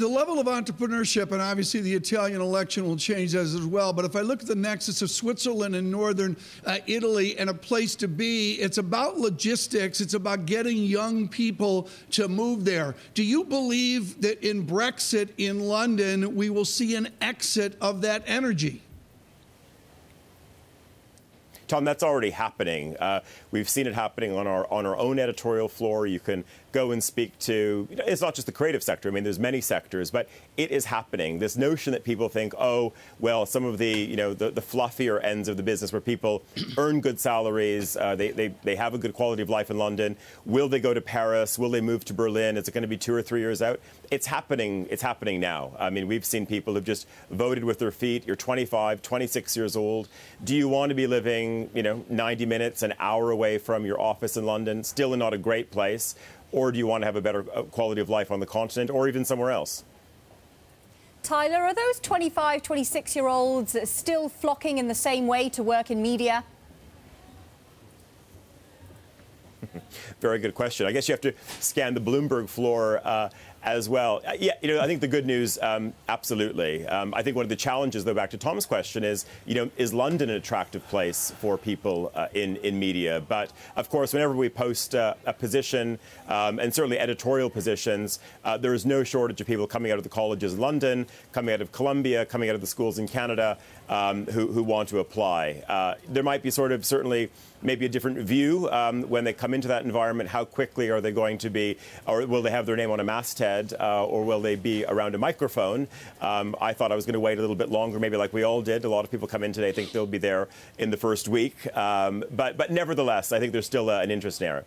the level of entrepreneurship, and obviously the Italian election will change that as well. But if I look at the nexus of Switzerland and northern uh, Italy and a place to be, it's about logistics. It's about getting young people to move there. Do you believe that in Brexit in London we will see an exit of that energy? Tom, that's already happening. Uh, we've seen it happening on our on our own editorial floor. You can go and speak to. You know, it's not just the creative sector. I mean, there's many sectors, but it is happening. This notion that people think, oh, well, some of the you know the, the fluffier ends of the business where people earn good salaries, uh, they, they they have a good quality of life in London. Will they go to Paris? Will they move to Berlin? Is it going to be two or three years out? It's happening. It's happening now. I mean, we've seen people who've just voted with their feet. You're 25, 26 years old. Do you want to be living you know, 90 minutes, an hour away from your office in London, still not a great place? Or do you want to have a better uh, quality of life on the continent or even somewhere else? Tyler, are those 25, 26 year olds still flocking in the same way to work in media? Very good question. I guess you have to scan the Bloomberg floor uh, as well. Uh, yeah, you know, I think the good news, um, absolutely. Um, I think one of the challenges, though, back to Tom's question, is, you know, is London an attractive place for people uh, in in media? But of course, whenever we post uh, a position, um, and certainly editorial positions, uh, there is no shortage of people coming out of the colleges in London, coming out of Columbia, coming out of the schools in Canada, um, who who want to apply. Uh, there might be sort of certainly maybe a different view um, when they come into that environment. How quickly are they going to be, or will they have their name on a masthead? Uh, or will they be around a microphone? Um, I thought I was going to wait a little bit longer, maybe like we all did. A lot of people come in today, think they'll be there in the first week. Um, but, but nevertheless, I think there's still uh, an interest there.